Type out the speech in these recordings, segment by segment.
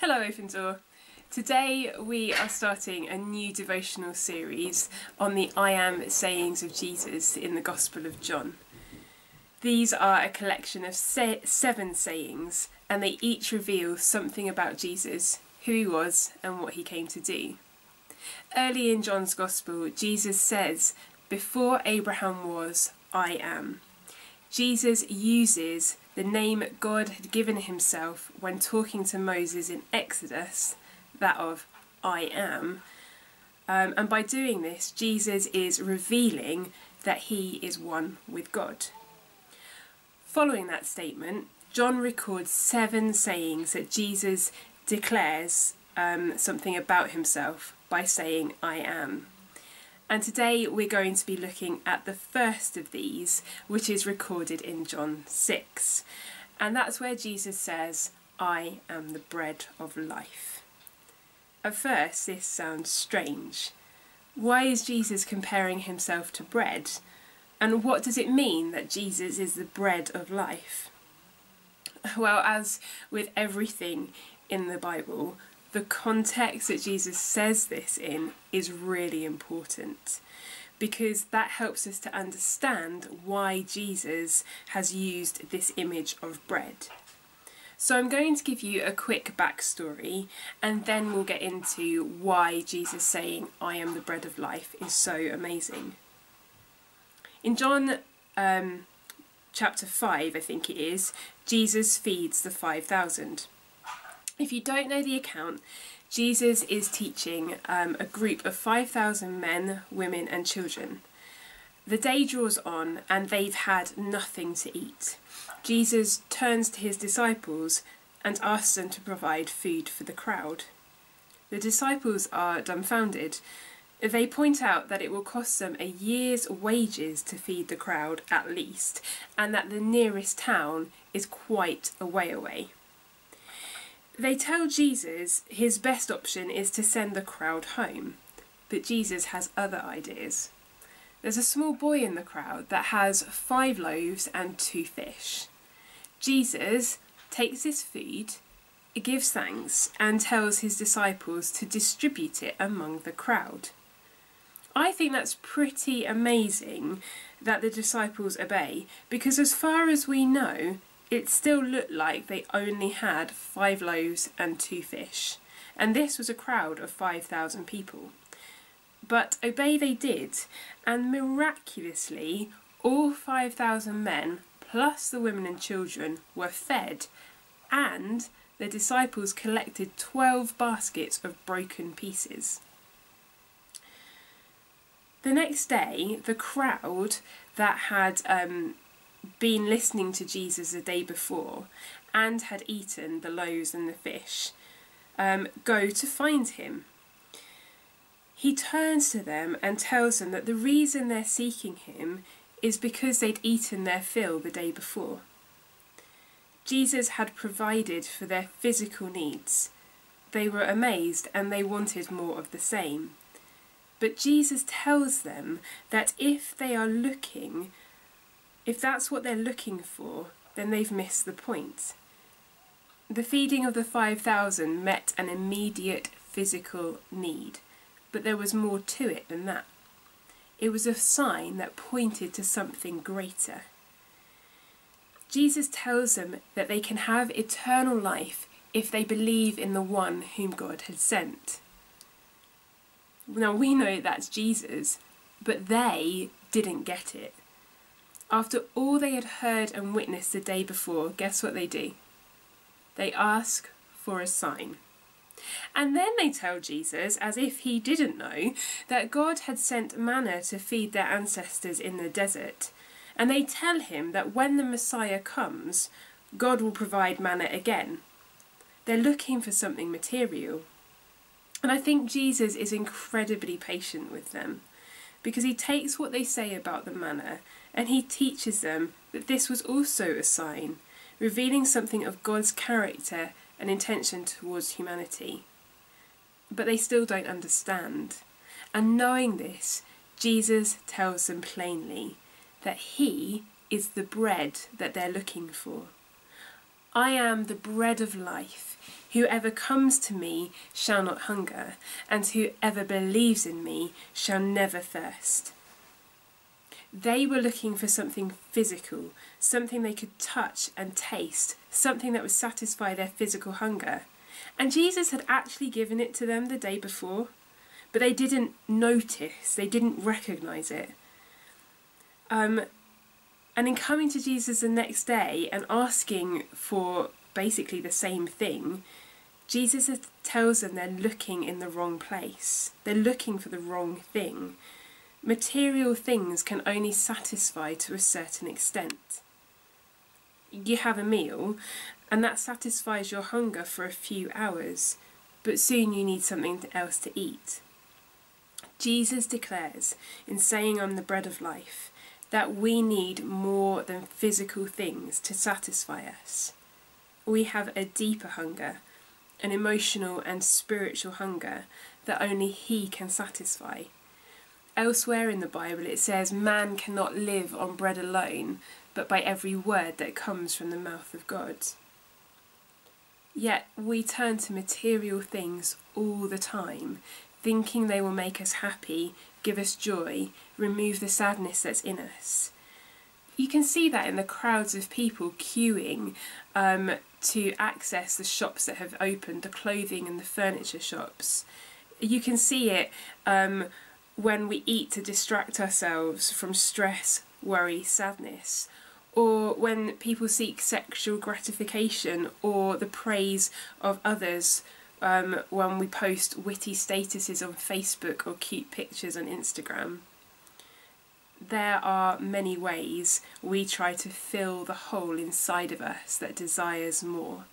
Hello, Open Door. Today we are starting a new devotional series on the I am sayings of Jesus in the Gospel of John. These are a collection of se- seven sayings, and they each reveal something about Jesus, who he was, and what he came to do. Early in John's Gospel, Jesus says, Before Abraham was, I am. Jesus uses the name God had given himself when talking to Moses in Exodus, that of I am. Um, and by doing this, Jesus is revealing that he is one with God. Following that statement, John records seven sayings that Jesus declares um, something about himself by saying, I am. And today we're going to be looking at the first of these, which is recorded in John 6. And that's where Jesus says, I am the bread of life. At first, this sounds strange. Why is Jesus comparing himself to bread? And what does it mean that Jesus is the bread of life? Well, as with everything in the Bible, the context that Jesus says this in is really important because that helps us to understand why Jesus has used this image of bread. So I'm going to give you a quick backstory and then we'll get into why Jesus saying, I am the bread of life is so amazing. In John um, chapter 5, I think it is, Jesus feeds the 5,000. If you don't know the account, Jesus is teaching um, a group of 5,000 men, women, and children. The day draws on and they've had nothing to eat. Jesus turns to his disciples and asks them to provide food for the crowd. The disciples are dumbfounded. They point out that it will cost them a year's wages to feed the crowd at least, and that the nearest town is quite a way away. They tell Jesus his best option is to send the crowd home, but Jesus has other ideas. There's a small boy in the crowd that has five loaves and two fish. Jesus takes this food, gives thanks, and tells his disciples to distribute it among the crowd. I think that's pretty amazing that the disciples obey because, as far as we know, it still looked like they only had five loaves and two fish, and this was a crowd of 5,000 people. But obey they did, and miraculously, all 5,000 men, plus the women and children, were fed, and the disciples collected 12 baskets of broken pieces. The next day, the crowd that had um, been listening to Jesus the day before and had eaten the loaves and the fish um, go to find him. He turns to them and tells them that the reason they're seeking him is because they'd eaten their fill the day before. Jesus had provided for their physical needs. They were amazed and they wanted more of the same. But Jesus tells them that if they are looking if that's what they're looking for, then they've missed the point. The feeding of the 5,000 met an immediate physical need, but there was more to it than that. It was a sign that pointed to something greater. Jesus tells them that they can have eternal life if they believe in the one whom God had sent. Now we know that's Jesus, but they didn't get it. After all they had heard and witnessed the day before, guess what they do? They ask for a sign. And then they tell Jesus, as if he didn't know, that God had sent manna to feed their ancestors in the desert. And they tell him that when the Messiah comes, God will provide manna again. They're looking for something material. And I think Jesus is incredibly patient with them because he takes what they say about the manna and he teaches them that this was also a sign, revealing something of God's character and intention towards humanity. But they still don't understand. And knowing this, Jesus tells them plainly that he is the bread that they're looking for. I am the bread of life. Whoever comes to me shall not hunger, and whoever believes in me shall never thirst. They were looking for something physical, something they could touch and taste, something that would satisfy their physical hunger. And Jesus had actually given it to them the day before, but they didn't notice, they didn't recognize it. Um, and in coming to Jesus the next day and asking for basically the same thing, Jesus tells them they're looking in the wrong place. They're looking for the wrong thing. Material things can only satisfy to a certain extent. You have a meal, and that satisfies your hunger for a few hours, but soon you need something else to eat. Jesus declares, in saying, I'm the bread of life, that we need more than physical things to satisfy us. We have a deeper hunger, an emotional and spiritual hunger that only He can satisfy. Elsewhere in the Bible it says, Man cannot live on bread alone, but by every word that comes from the mouth of God. Yet we turn to material things all the time, thinking they will make us happy, give us joy, remove the sadness that's in us. You can see that in the crowds of people queuing um, to access the shops that have opened, the clothing and the furniture shops. You can see it um, when we eat to distract ourselves from stress, worry, sadness, or when people seek sexual gratification or the praise of others um, when we post witty statuses on Facebook or cute pictures on Instagram. There are many ways we try to fill the hole inside of us that desires more,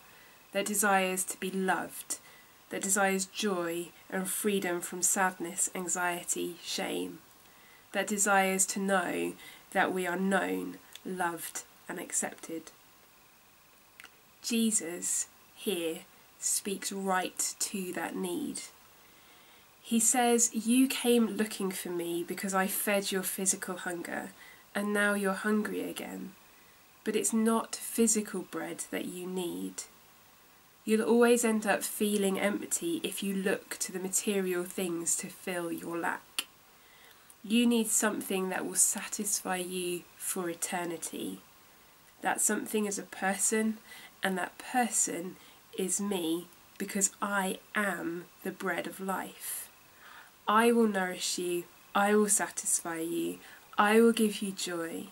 that desires to be loved, that desires joy and freedom from sadness, anxiety, shame, that desires to know that we are known, loved, and accepted. Jesus here speaks right to that need. He says, You came looking for me because I fed your physical hunger, and now you're hungry again. But it's not physical bread that you need. You'll always end up feeling empty if you look to the material things to fill your lack. You need something that will satisfy you for eternity. That something is a person, and that person is me because I am the bread of life. I will nourish you, I will satisfy you, I will give you joy.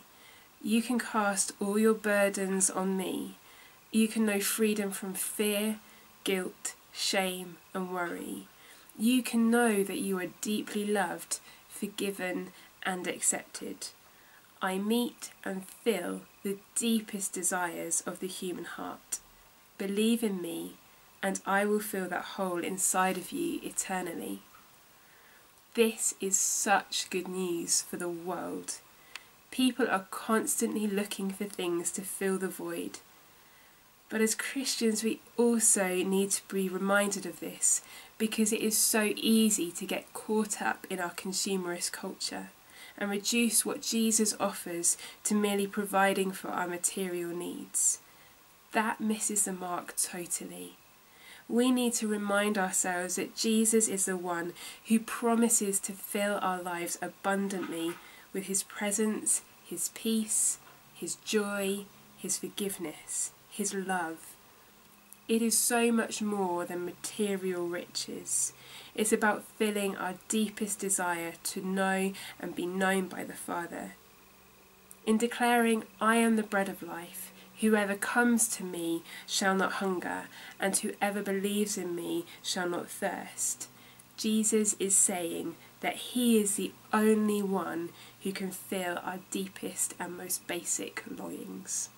You can cast all your burdens on me. You can know freedom from fear, guilt, shame, and worry. You can know that you are deeply loved, forgiven, and accepted. I meet and fill the deepest desires of the human heart. Believe in me, and I will fill that hole inside of you eternally. This is such good news for the world. People are constantly looking for things to fill the void. But as Christians, we also need to be reminded of this because it is so easy to get caught up in our consumerist culture and reduce what Jesus offers to merely providing for our material needs that misses the mark totally. We need to remind ourselves that Jesus is the one who promises to fill our lives abundantly with his presence, his peace, his joy, his forgiveness, his love. It is so much more than material riches. It's about filling our deepest desire to know and be known by the Father. In declaring, I am the bread of life, Whoever comes to me shall not hunger, and whoever believes in me shall not thirst. Jesus is saying that He is the only one who can fill our deepest and most basic longings.